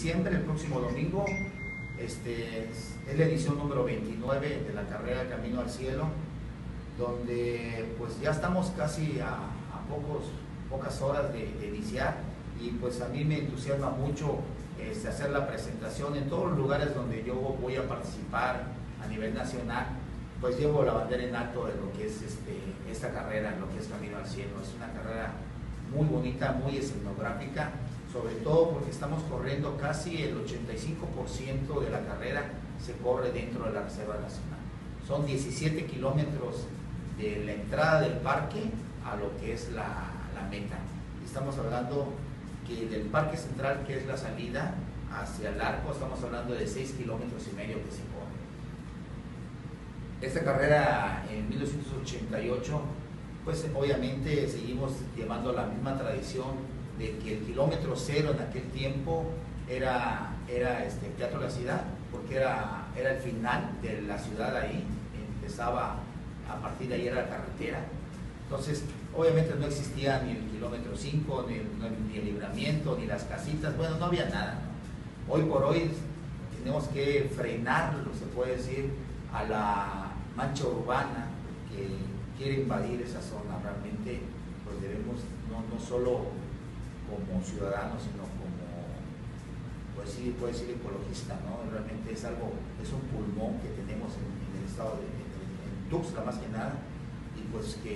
diciembre, el próximo domingo, este, es la edición número 29 de la carrera Camino al Cielo, donde pues ya estamos casi a, pocos, pocas horas de, iniciar y pues a mí me entusiasma mucho este, hacer la presentación en todos los lugares donde yo voy a participar a nivel nacional, pues llevo la bandera en alto de lo que es este, esta carrera, lo que es Camino al Cielo. Es una carrera muy bonita, muy escenográfica, sobre todo porque estamos corriendo casi el 85% de la carrera se corre dentro de la Reserva Nacional. Son 17 kilómetros de la entrada del parque a lo que es la, la meta. Estamos hablando que del parque central, que es la salida hacia el arco, estamos hablando de 6 kilómetros y medio que se corre. Esta carrera en 1988 pues obviamente seguimos llevando la misma tradición de que el kilómetro cero en aquel tiempo era, era este, Teatro de la Ciudad, porque era, era el final de la ciudad ahí, empezaba a partir de ahí era la carretera. Entonces, obviamente no existía ni el kilómetro 5, ni, ni, el libramiento, ni las casitas, bueno, no había nada. Hoy por hoy tenemos que frenarlo, se puede decir, a la mancha urbana que quiere invadir esa zona. Realmente, pues debemos no, no solo como ciudadano, sino como, pues sí, puede decir ecologista, ¿no? Realmente es algo, es un pulmón que tenemos en, el estado de, en, más que nada, y pues que